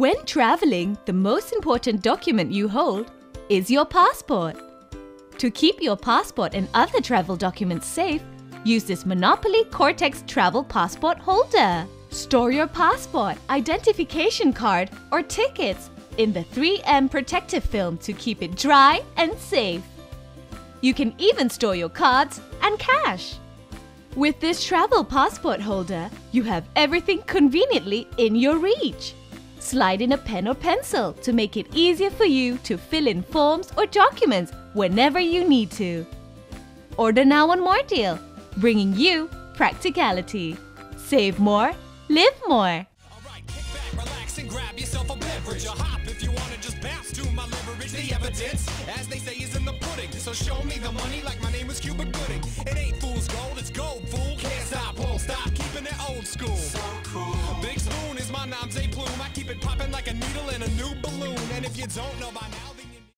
When traveling, the most important document you hold is your passport. To keep your passport and other travel documents safe, use this Monopoly Cortex Travel Passport Holder. Store your passport, identification card, or tickets in the 3M protective film to keep it dry and safe. You can even store your cards and cash. With this travel passport holder, you have everything conveniently in your reach. Slide in a pen or pencil to make it easier for you to fill in forms or documents whenever you need to. Order now on More Deal, bringing you practicality. Save more, live more. Alright, back, relax, and grab yourself a beverage. A hop if you wanna just bounce to my leverage. The evidence, as they say, is in the pudding. So show me the money like my name is Cuba Gooding. It ain't fool's gold, it's gold, fool. Can't stop, won't stop, keeping it old school. So cool. Big Spoon is my nom's balloon. And if you don't know by now,